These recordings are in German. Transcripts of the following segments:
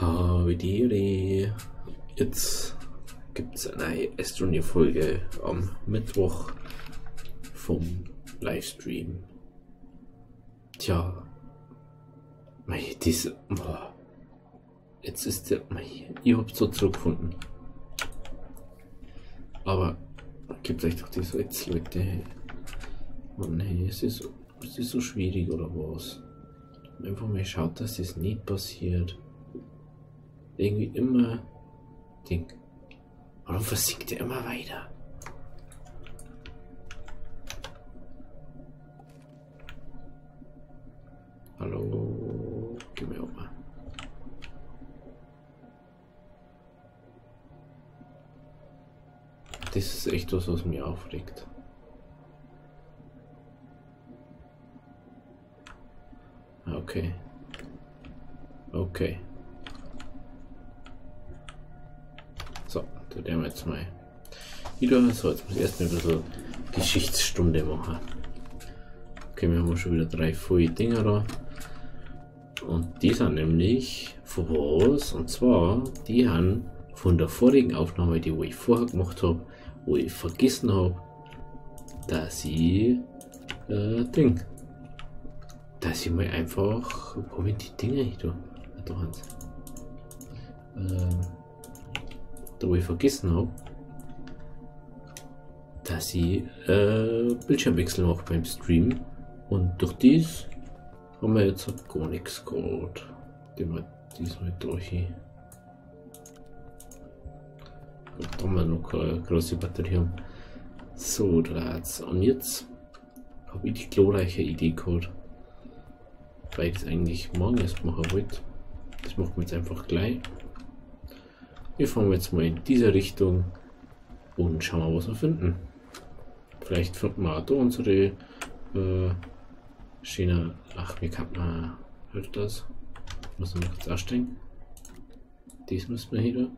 Havidiri. Jetzt gibt es eine Astronomy-Folge am Mittwoch vom Livestream. Tja, mei, diese. Boah. Jetzt ist der. Mei, ich hab's so zurückgefunden. Aber gibt euch doch so jetzt, Leute. Oh nee, es ist, es ist so schwierig oder was? Einfach mal schaut, dass das nicht passiert. Irgendwie immer. Ding. Warum versinkt er immer weiter? Hallo, gib mir auch mal. Das ist echt was, was mich aufregt. Okay. Okay. So, werden wir jetzt mal. So, jetzt muss ich erstmal ein bisschen Geschichtsstunde machen. Okay, wir haben schon wieder drei volle Dinger da. Und die sind nämlich von was? Und zwar, die haben von der vorigen Aufnahme, die wo ich vorher gemacht habe, wo ich vergessen habe, dass ich äh, Ding, dass ich mal einfach, wo bin die Dinge hier? Da, da. Ähm, wo ich vergessen habe, dass ich äh, Bildschirmwechsel mache beim Stream und durch dies haben wir jetzt gar nichts geholt, den wir diesmal durch. Da haben wir noch eine große Batterie haben. So, Drahts. Und jetzt habe ich die glorreiche Idee gehabt. Weil ich das eigentlich morgen erst machen wollte. Das machen wir jetzt einfach gleich. Wir fahren jetzt mal in diese Richtung und schauen mal, was wir finden. Vielleicht finden wir da unsere äh, schöne. Ach, wie kann man. Hört das? Muss man kurz aussteigen. Das müssen wir hier.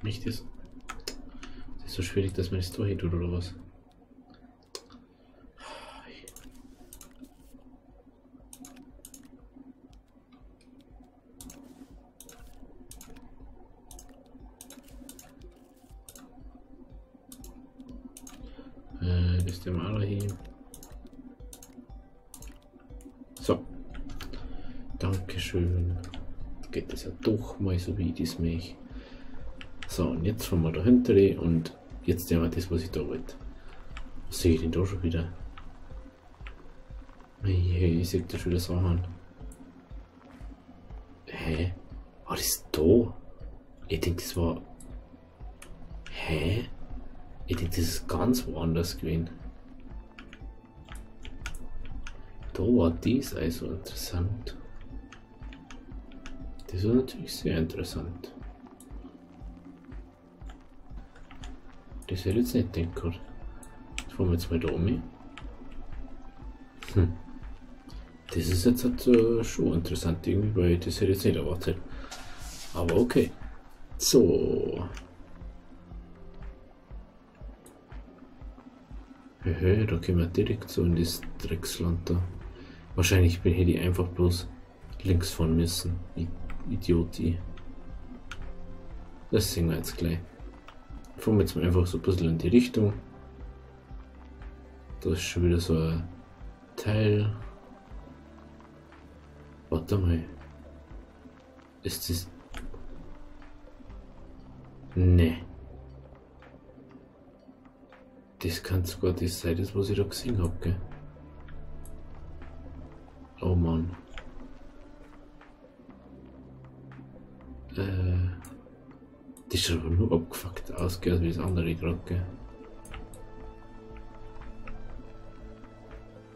Nicht das. Das ist so schwierig, dass man das da tut oder was? Maler hier. So. Dankeschön. Geht das ja doch mal so wie das mich. So, und jetzt fahren wir dahinter und jetzt sehen wir das, was ich da wollte. Was sehe ich denn da schon wieder? Hey, ich sehe da schon wieder Sachen. Hä? War das da? Ich denke, das war. Hä? Ich denke, das ist ganz woanders gewesen. War dies also interessant. Das war natürlich sehr interessant. Das hätte ich jetzt nicht gedacht. Jetzt fahren wir jetzt mal da um. Hm. Das ist jetzt halt, äh, schon interessant irgendwie, weil das hätte ich jetzt nicht erwartet. Aber okay. So. Hey, da gehen wir direkt so in das Drecksland da. Wahrscheinlich bin ich einfach bloß links fahren müssen. Idioti. Das sehen wir jetzt gleich. Fahren wir jetzt mal einfach so ein bisschen in die Richtung. Da ist schon wieder so ein Teil. Warte mal. Ist das. Nee. Das kann sogar das sein, was ich da gesehen habe, gell? Oh Mann. Äh. Die schaut aber nur abgefuckt aus, gell, wie das andere gerade?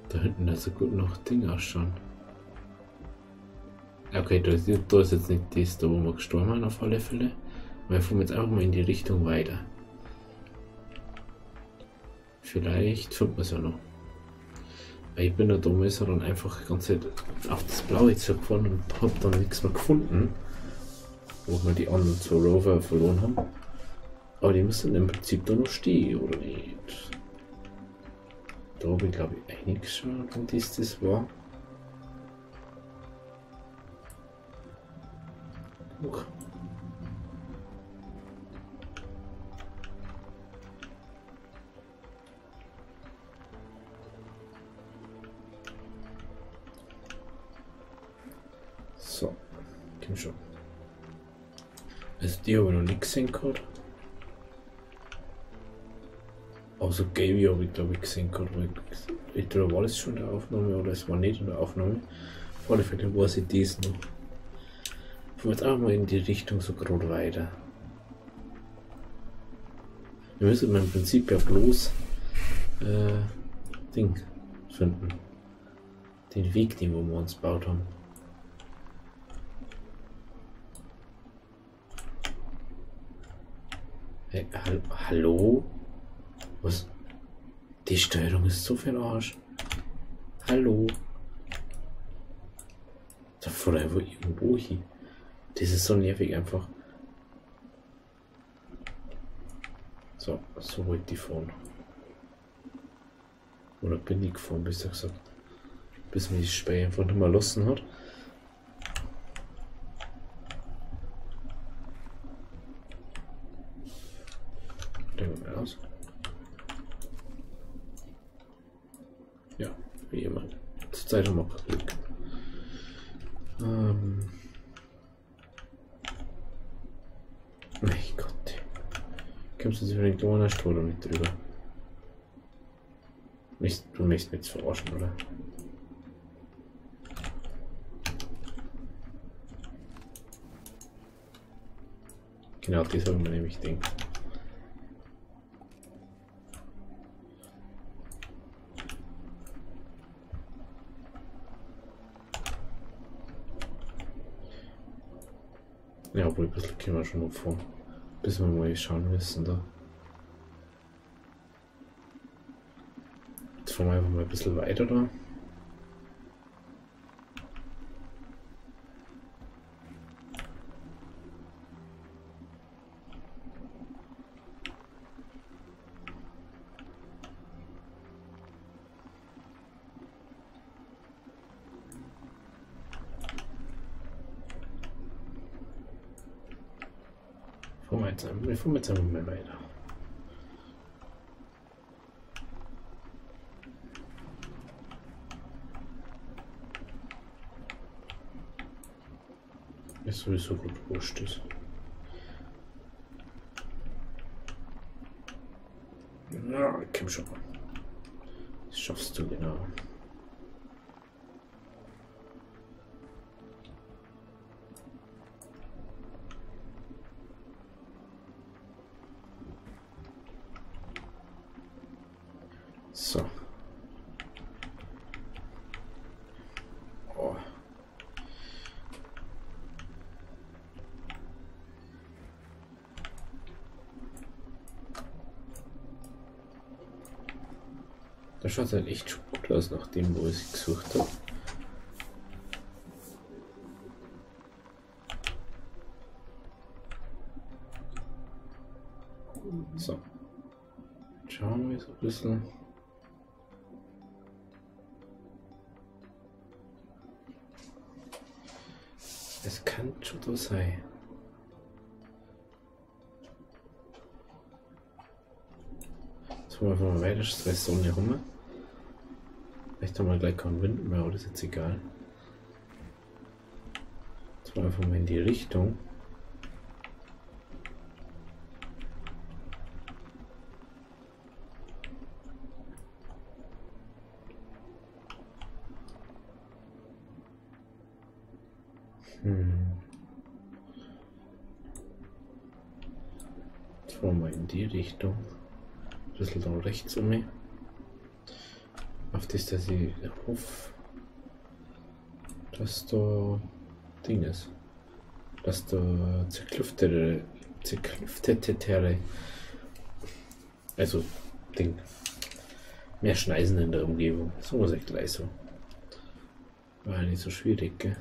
Da hinten hat so gut noch Ding ausschauen. Okay, da ist, da ist jetzt nicht das, da wo wir gestorben haben auf alle Fälle. Wir fahren jetzt einfach mal in die Richtung weiter. Vielleicht findet man es ja noch. Ich bin da damals dann einfach die ganze Zeit auf das blaue zugefahren und hab dann nichts mehr gefunden. Wo wir die anderen zwei Rover verloren haben. Aber die müssen im Prinzip da noch stehen, oder nicht? Da habe ich glaube ich einiges schon, und das das war. Huch. Komm schon. Also die habe ich noch nicht gesehen gehabt. Also Gaby habe ich glaube ich gesehen gehabt. ich- Entweder war das schon in der Aufnahme oder es war nicht in der Aufnahme. Auf alle Fälle war sie dies noch. Ich wollte auch mal in die Richtung so gerade weiter. Wir müssen im Prinzip ja bloß äh, Ding finden. Den Weg, den wir uns gebaut haben. Hey, hall hallo? Was? Die Steuerung ist so für Arsch. Hallo? Da fuhr er wohl irgendwo hin. Das ist so nervig einfach. So, so wollte ich fahren. Oder bin ich gefahren, besser gesagt. Bis mir die Speier einfach nicht mehr lassen hat. Denken wir aus. Ja, wie immer. Zurzeit haben wir Glück. Ähm. Mein Gott. Kommst du jetzt über den drüber? Du möchtest mich verarschen, oder? Genau, das habe ich mir nämlich gedacht. Ja, obwohl ein bisschen können wir schon noch vor. Bis wir mal schauen müssen da. Jetzt fahren wir einfach mal ein bisschen weiter da. Fahren wir jetzt, wir fahren jetzt einfach mal weiter. Ist sowieso gut wurscht ist. Na, komm schon. Das schaffst du genau. Das schaut halt echt schon gut aus, nach dem, wo ich sie gesucht habe. So. Schauen wir so ein bisschen. Es kann schon so sein. Jetzt wollen wir einfach mal weiter, Stress um die rum. Vielleicht haben wir gleich keinen Wind mehr, aber das ist jetzt egal. Jetzt wollen einfach mal in die Richtung. Hm. Jetzt fahren wir in die Richtung. Ein bisschen da rechts um mich. Auf das, dass ich hoffe, dass da Ding ist. Dass da zerklüftete, zerklüftete, also Ding, mehr Schneisen in der Umgebung. So muss ich gleich so. War ja nicht so schwierig, gell?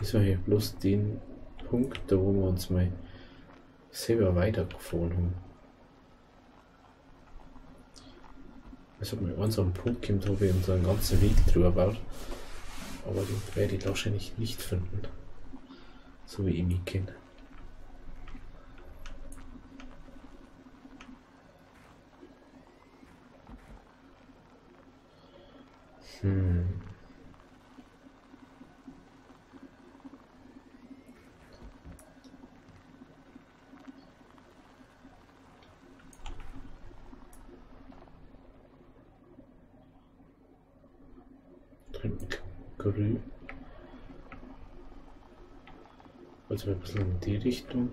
Ich hier bloß den Punkt, da wo wir uns mal selber weitergefahren haben. Es hat mir einen so einen Punkt gegeben, wo wir unseren ganzen Weg drüber baut. Aber den werde ich wahrscheinlich nicht finden. So wie ich mich kenne. Hm. Also ein bisschen in die Richtung.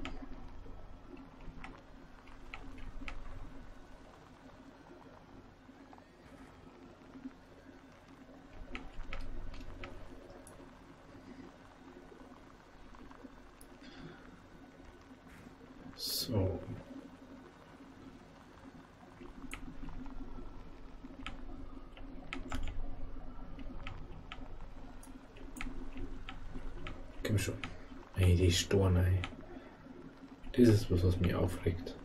So. Komm schon. Ey, die Storne, ey. Das ist was, was mich aufregt.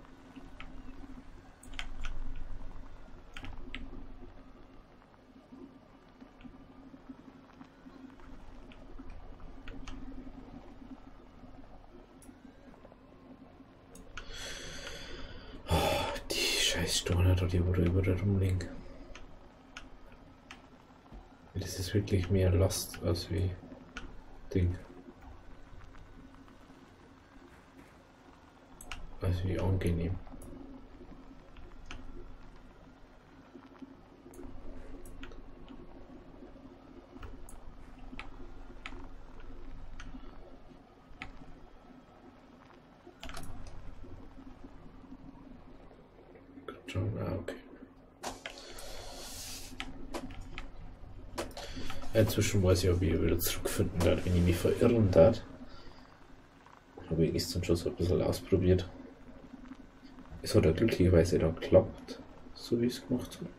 Oh, die scheiß da, die wurde überall rumliegen. Das ist wirklich mehr Last als wie Ding. Also wie angenehm. Ah, okay. Inzwischen weiß ich, ob ich wieder zurückfinden darf, wenn ich mich verirren darf. Habe ich gestern schon so ein bisschen ausprobiert. Es hat ja glücklicherweise dann geklappt, so wie ich es gemacht habe.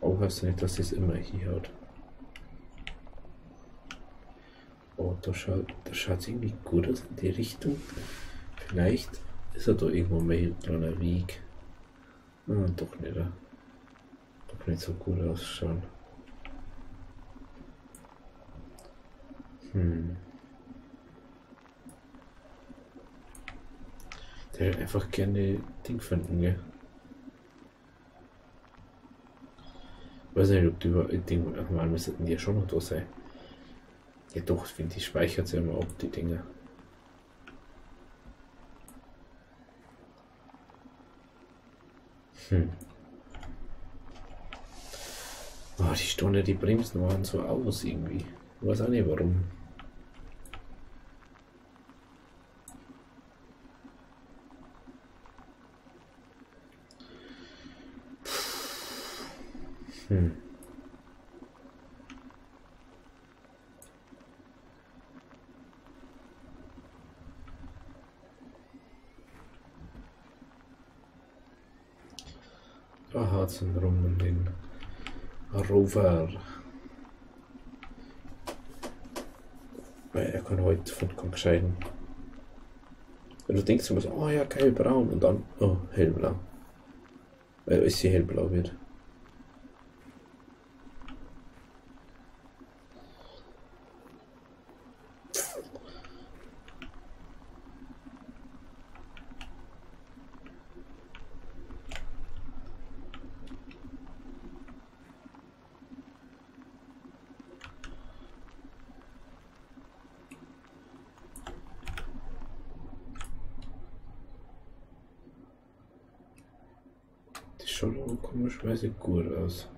Aber heißt nicht, dass es immer hier hat. Oh, da schaut es irgendwie gut aus in die Richtung. Vielleicht ist er da irgendwo mal hinten an der Weg. Ah, doch nicht. Doch nicht so gut ausschauen. Hm. Der einfach gerne Ding finden, gell? Weiß nicht, ob die über Ding mal müssten ja schon noch da sein. Ja doch, ich finde, die speichert ja immer ab, die Dinge. Hm. Oh, die Stunde, die Bremsen waren so aus irgendwie. Ich weiß auch nicht warum. Hm. Aha, sind rum um den Rover. Er kann heute von gescheiden. Wenn du denkst, du oh ja, geil, braun und dann, oh, hellblau. Weil es hier hellblau wird. schon komischerweise gut aus.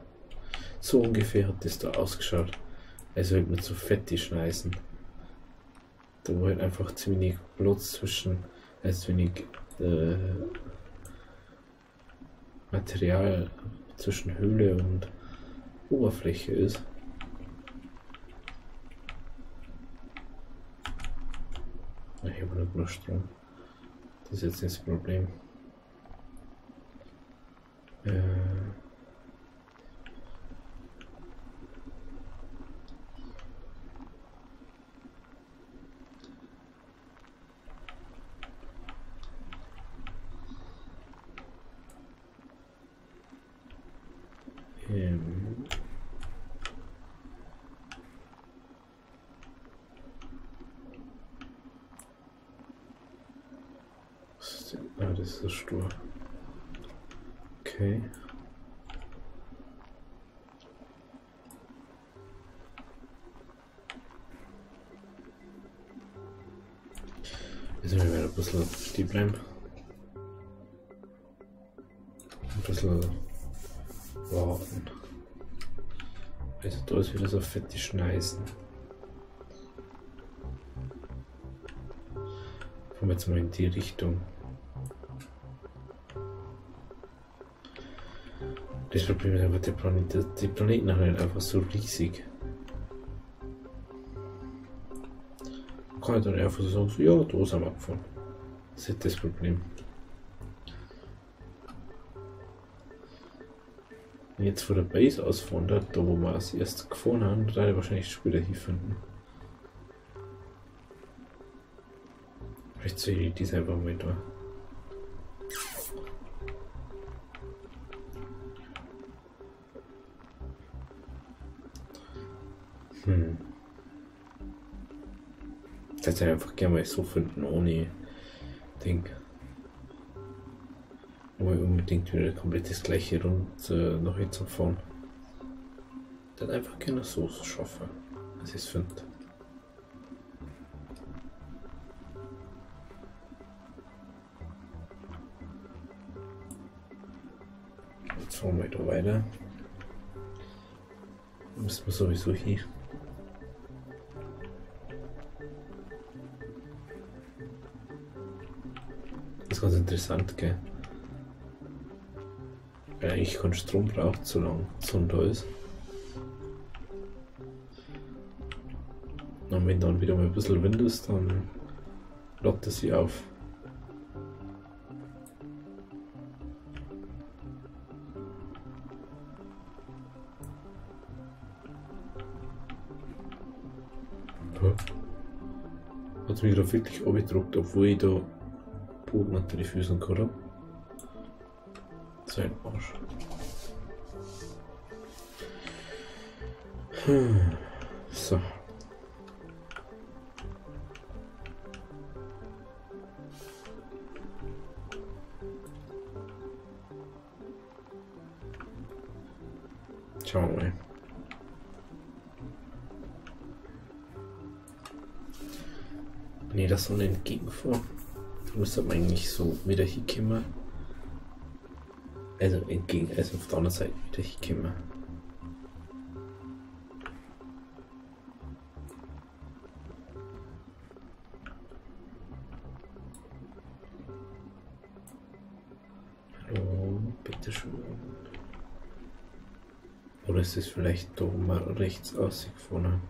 So ungefähr hat das da ausgeschaut. Also halt mit so fett die Schneisen. Da war halt einfach ziemlich Platz zwischen, als wenig äh, Material zwischen Höhle und Oberfläche ist. Ich habe nur Strom. Das ist jetzt das Problem. Äh. Ähm. Was ist denn? Ah, das ist der Stur. Okay. Jetzt müssen wir ein bisschen stehen bleiben. Ein bisschen warten. Also da ist wieder so fette Schneisen. Kommen wir jetzt mal in die Richtung. Das Problem ist einfach, der Planet, die Planeten sind einfach so riesig. Kann dann einfach so ja, da wir abgefahren. Das ist das Problem. Jetzt von der Base aus fahren, da wo wir es erst gefahren haben, da wahrscheinlich später hinfinden. Vielleicht sehe ich die selber mal da. Das hätte ich einfach gerne mal so finden, ohne Ding. Ich unbedingt wieder komplett das gleiche rund äh, noch jetzt fahren. Das einfach gerne so schaffen, als ich es finde. Jetzt fahren wir da weiter. Müssen wir sowieso hier. Ist ganz interessant, gell? Weil eigentlich kein Strom braucht, solange die Sonne da ist. Und wenn dann wieder mal ein bisschen Wind ist, dann lädt es sie auf. Hat mich gerade wirklich abgedruckt, obwohl ich da Boden unter die Füßen gehabt habe. So ein Arsch. Hm. So. Schauen wir mal. Nee, das Sonne entgegenfuhr. Da müsste man eigentlich so wieder hinkommen. Also entgegen, also auf der anderen Seite wieder hinkommen. Hallo, bitteschön. Oder ist es vielleicht da mal rechts ausgefahren?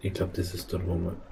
Ich glaube, das ist dort, wo wir.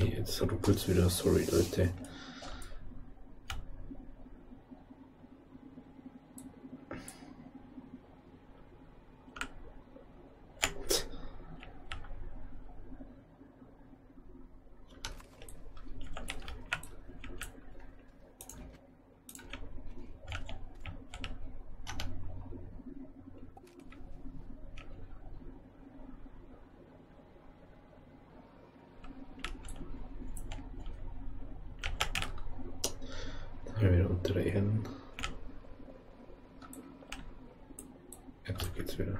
Oh, jetzt ruckelt wieder. Sorry, Leute. Mal wieder umdrehen. Jetzt geht's wieder.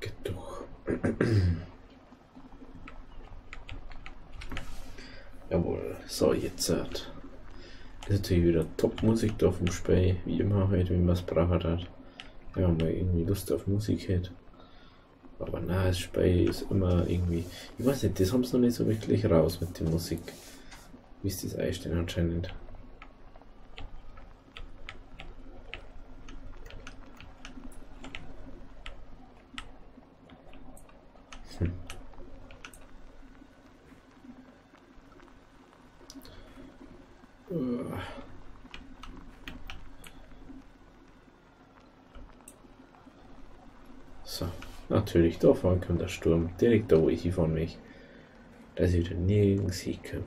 Geht doch. Jawohl, so jetzt hat. Ist natürlich wieder Top-Musik da dem Spiel, wie immer heute, wie man es braucht hat. Wenn man mal irgendwie Lust auf Musik hat. Aber na, das Spiel ist immer irgendwie. Ich weiß nicht, das haben sie noch nicht so wirklich raus mit der Musik. Wie ist das einstellen anscheinend. Hm. Uah. So, natürlich, da vorne kommt der Sturm. Direkt da, wo ich hinfahren mich. Dass ich wieder nirgends hinkomme.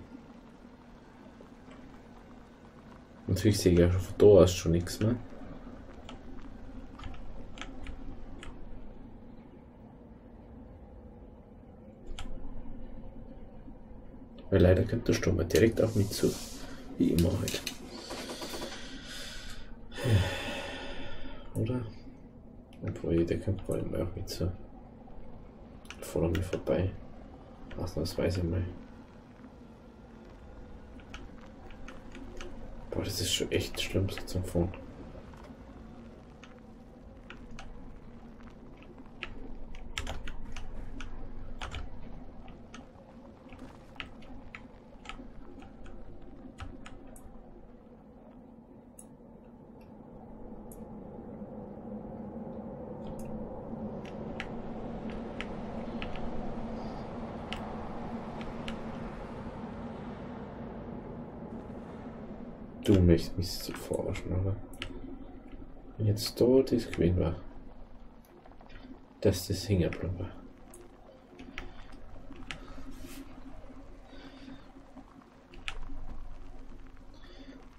Natürlich sehe ich ja schon von da aus schon nichts mehr. Weil leider kommt der Sturm direkt auf mich zu. Wie immer halt. Oder? Obwohl, der kommt bald mal auf mich zu. Voll an mir vorbei. Ausnahmsweise mal. Boah, das ist schon echt schlimm so zum Fahren. Du möchtest mich zu forschen? Wenn jetzt dort ist gewesen war, das geblieben war.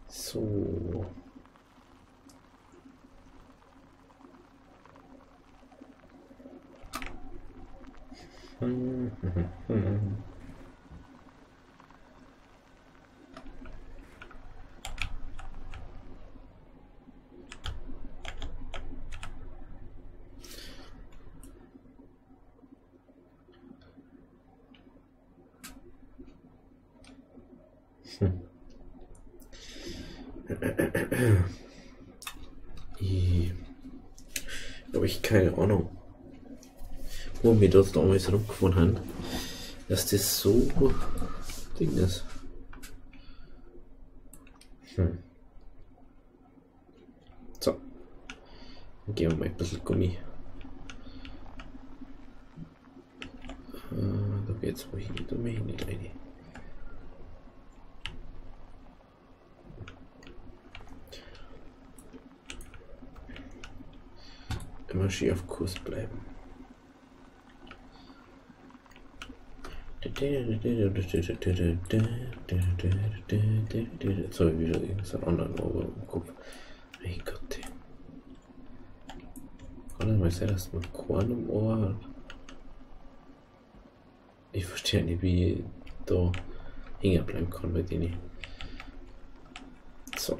So. Hm, hm, hm, hm. Ich habe ich keine Ahnung, wo wir dort damals rumgefahren haben, dass das so Ding ist. Hm. So. Dann geben wir mal ein bisschen Gummi. Äh, da geht's wohin, da will ich nicht rein. Immer schön auf Kurs bleiben. Jetzt habe ich wieder irgendeinen anderen Ohr im Kopf. Mein Gott. Kann mal sein, dass man Korn im Ohr hat. Ich verstehe nicht, wie ich da hängen bleiben kann bei denen. So.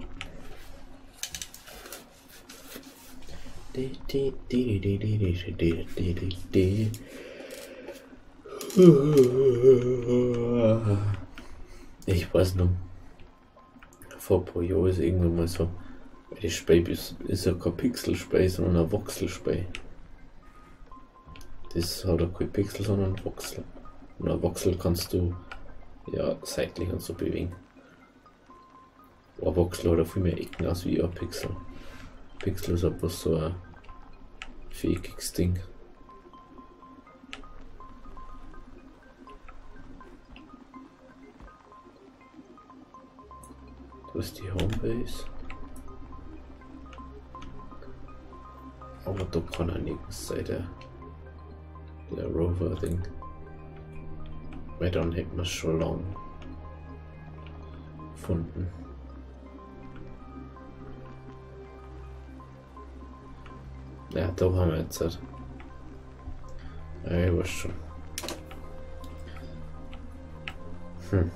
Ich weiß noch, vor ein paar Jahren ist irgendwann mal so, das Spiel ist, ist ja kein Pixelspiel, sondern ein Voxelspiel. Das hat ja kein Pixel, sondern ein Voxel. Und ein Voxel kannst du ja seitlich und so bewegen. Ein Voxel hat ja viel mehr Ecken aus wie ein Pixel. Pixel ist aber so ein fähiges Ding. Das ist die Homebase. Aber da kann er nirgends sein, der, der Rover-Ding. Weil dann hätten wir schon lang gefunden. Ja, da haben wir jetzt halt. Ich weiß schon. Hm.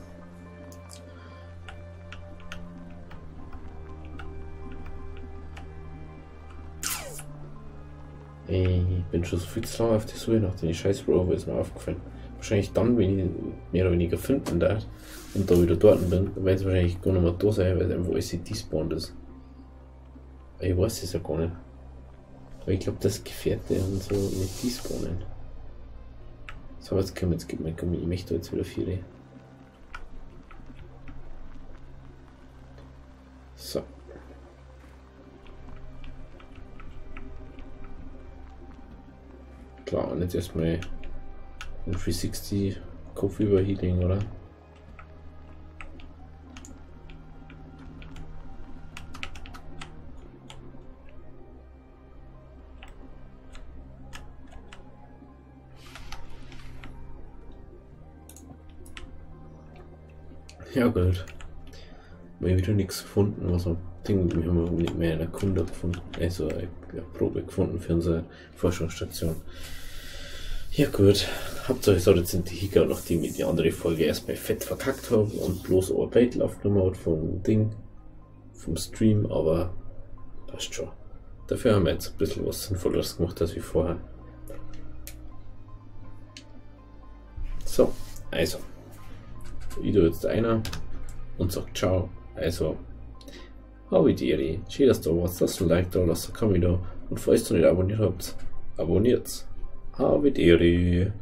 Ich bin schon so viel zu lange auf die Suche nach den scheiß Rover, ist mir aufgefallen. Wahrscheinlich dann, wenn ich mehr oder weniger finden darf und da wieder dort bin, dann werden sie wahrscheinlich gar nicht mehr da sein, weil es einfach alles despawned ist. Ich weiß es ja gar nicht. Aber ich glaube, das Gefährte und so nicht despawnen. So, jetzt können wir jetzt Gummi. Ich möchte jetzt wieder vier. So. Klar, und jetzt erstmal ein 360 Kopfüberheating, oder? Ja gut. Wir haben wieder nichts gefunden, also Ding, wir haben nicht mehr eine Kunde gefunden, also eine Probe gefunden für unsere Forschungsstation. Ja gut, Hauptsache so, jetzt sind die Hicker, nachdem ich die andere Folge erstmal fett verkackt habe und bloß Battle aufgenommen hat vom Ding, vom Stream, aber passt schon. Dafür haben wir jetzt ein bisschen was Sinnvolleres gemacht als wie vorher. So, also. Tue jetzt einer und sag ciao. Also, Ehre. Schön, dass du warst. Lass ein Like da, lass ein Kommentar und falls du nicht abonniert habt, abonniert's. Ehre.